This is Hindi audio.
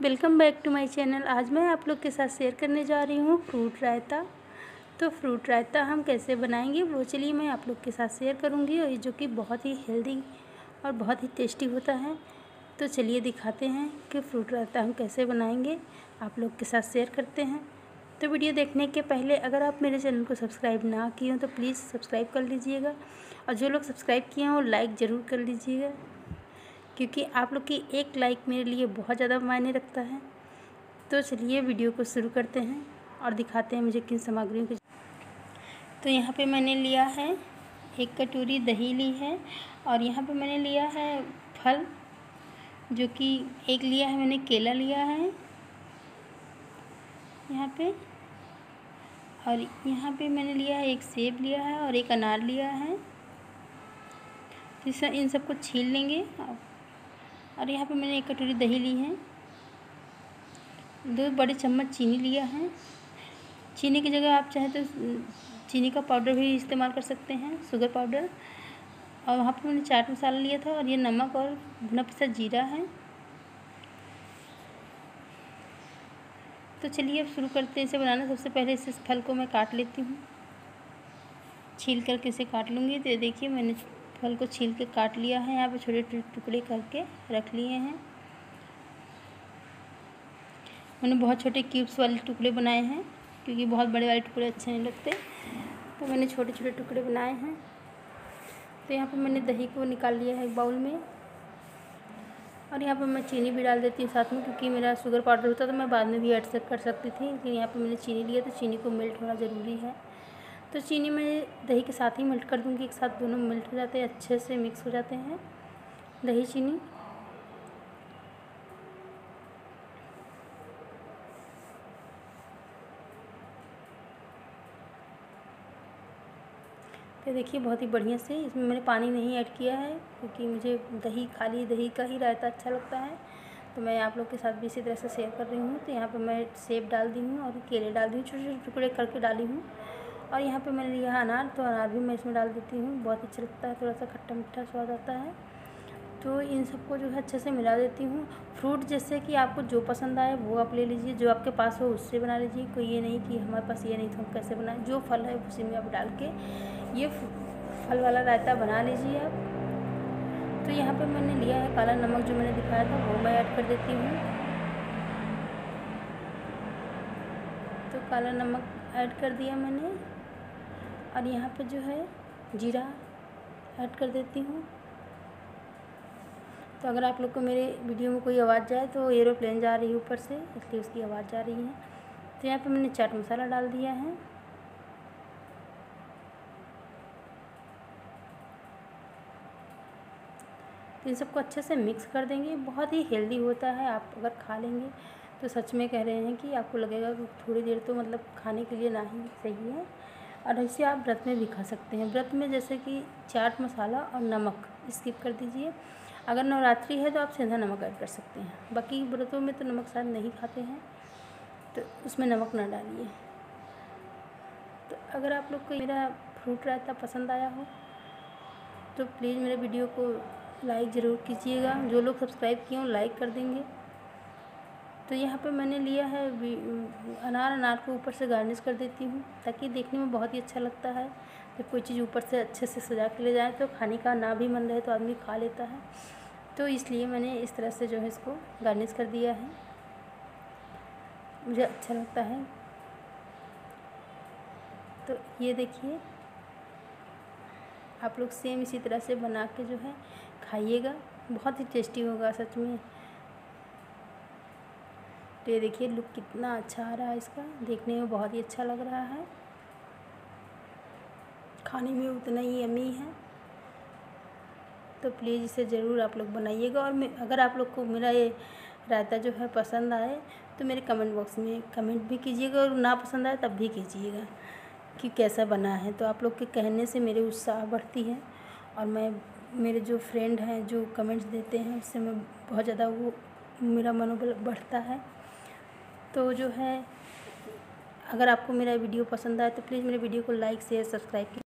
Welcome back to my channel. आज मैं आप लोग के साथ शेयर करने जा रही हूँ फ्रूट रायता। तो फ्रूट रायता हम कैसे बनाएँगे वो चलिए मैं आप लोग के साथ शेयर करूँगी और जो कि बहुत ही हेल्दी और बहुत ही टेस्टी होता है। तो चलिए दिखाते हैं कि फ्रूट रायता हम कैसे बनाएँगे। आप लोग के साथ शेयर करते हैं। तो वीडियो देखने के पहले अगर आप मेरे चैनल को सब्सक्राइब ना किए हो तो प्लीज़ सब्सक्राइब कर लीजिएगा। और जो लोग सब्सक्राइब किए हैं वो लाइक ज़रूर कर लीजिएगा। क्योंकि आप लोग की एक लाइक मेरे लिए बहुत ज़्यादा मायने रखता है। तो चलिए वीडियो को शुरू करते हैं और दिखाते हैं मुझे किन सामग्रियों की तो यहाँ पे मैंने लिया है एक कटोरी दही ली है और यहाँ पे मैंने लिया है फल, जो कि एक लिया है मैंने केला लिया है। यहाँ पे और यहाँ पे मैंने लिया है एक सेब लिया है और एक अनार लिया है। तो इन सबको छील लेंगे। और यहाँ पे मैंने एक कटोरी दही ली है। दो बड़े चम्मच चीनी लिया है। चीनी की जगह आप चाहे तो चीनी का पाउडर भी इस्तेमाल कर सकते हैं, शुगर पाउडर। और वहाँ पर मैंने चाट मसाला लिया था और ये नमक और भुना पिसा जीरा है। तो चलिए अब शुरू करते हैं। इसे बनाना सबसे पहले इस फल को मैं काट लेती हूँ। छील करके इसे काट लूँगी। तो देखिए मैंने फल को छील के काट लिया है। यहाँ पे छोटे टुकड़े करके रख लिए हैं। मैंने बहुत छोटे क्यूब्स वाले टुकड़े बनाए हैं, क्योंकि बहुत बड़े वाले टुकड़े अच्छे नहीं लगते। तो मैंने छोटे छोटे टुकड़े बनाए हैं। तो यहाँ पर मैंने दही को निकाल लिया है एक बाउल में। और यहाँ पर मैं चीनी भी डाल देती हूँ साथ में, क्योंकि मेरा शुगर पाउडर होता तो मैं बाद में भी ऐड कर सकती थी। लेकिन यहाँ पर मैंने चीनी लिया तो चीनी को मेल्ट होना ज़रूरी है। तो चीनी मैं दही के साथ ही मेल्ट कर दूँगी, एक साथ दोनों मेल्ट हो जाते हैं, अच्छे से मिक्स हो जाते हैं। दही, चीनी। तो देखिए, बहुत ही बढ़िया से इसमें मैंने पानी नहीं ऐड किया है, क्योंकि मुझे दही, खाली दही का ही रायता अच्छा लगता है। तो मैं आप लोग के साथ भी इसी तरह से शेयर कर रही हूँ। तो यहाँ पर मैं सेब डाल दी हूँ और केले डाल दी हूँ छोटे छोटे टुकड़े करके डाली हूँ। और यहाँ पे मैंने लिया अनार तो अनार भी मैं इसमें डाल देती हूँ। बहुत अच्छा लगता है, थोड़ा सा खट्टा मीठा स्वाद आता है। तो इन सबको जो है अच्छे से मिला देती हूँ। फ्रूट जैसे कि आपको जो पसंद आए वो आप ले लीजिए, जो आपके पास हो उससे बना लीजिए। कोई ये नहीं कि हमारे पास ये नहीं तो कैसे बनाएँ। जो फल है उसी में आप डाल के ये फल वाला रायता बना लीजिए आप। तो यहाँ पे मैंने लिया है काला नमक जो मैंने दिखाया था, वो मैं ऐड कर देती हूँ। तो काला नमक ऐड कर दिया मैंने। और यहाँ पर जो है जीरा ऐड कर देती हूँ। तो अगर आप लोग को मेरे वीडियो में कोई आवाज़ जाए तो एरोप्लेन जा रही है ऊपर से, इसलिए उसकी आवाज़ जा रही है। तो यहाँ पे मैंने चाट मसाला डाल दिया है। तो इन सबको अच्छे से मिक्स कर देंगे, बहुत ही हेल्दी होता है, आप अगर खा लेंगे तो सच में कह रहे हैं कि आपको लगेगा कि थोड़ी देर तो मतलब खाने के लिए ना ही सही है। और ऐसे आप व्रत में भी खा सकते हैं। व्रत में जैसे कि चाट मसाला और नमक स्किप कर दीजिए। अगर नवरात्रि है तो आप सेंधा नमक ऐड कर सकते हैं। बाकी व्रतों में तो नमक शायद नहीं खाते हैं तो उसमें नमक ना डालिए। तो अगर आप लोग को मेरा फ्रूट रायता पसंद आया हो तो प्लीज़ मेरे वीडियो को लाइक ज़रूर कीजिएगा। जो लोग सब्सक्राइब किए हों, लाइक कर देंगे। तो यहाँ पे मैंने लिया है अनार अनार को ऊपर से गार्निश कर देती हूँ, ताकि देखने में बहुत ही अच्छा लगता है। जब कोई चीज़ ऊपर से अच्छे से सजा के ले जाए तो खाने का ना भी मन रहे तो आदमी खा लेता है। तो इसलिए मैंने इस तरह से जो है इसको गार्निश कर दिया है। मुझे अच्छा लगता है। तो ये देखिए, आप लोग सेम इसी तरह से बना के जो है खाइएगा। बहुत ही टेस्टी होगा, सच में। तो ये देखिए, लुक कितना अच्छा आ रहा है इसका। देखने में बहुत ही अच्छा लग रहा है। खाने में उतना ही यमी है। तो प्लीज़ इसे ज़रूर आप लोग बनाइएगा और अगर आप लोग को मेरा ये रायता जो है पसंद आए तो मेरे कमेंट बॉक्स में कमेंट भी कीजिएगा और ना पसंद आए तब भी कीजिएगा कि कैसा बना है। तो आप लोग के कहने से मेरे उत्साह बढ़ती है और मैं, मेरे जो फ्रेंड हैं जो कमेंट्स देते हैं, उससे मैं बहुत ज़्यादा वो, मेरा मनोबल बढ़ता है। तो जो है, अगर आपको मेरा वीडियो पसंद आए तो प्लीज़ मेरे वीडियो को लाइक, शेयर, सब्सक्राइब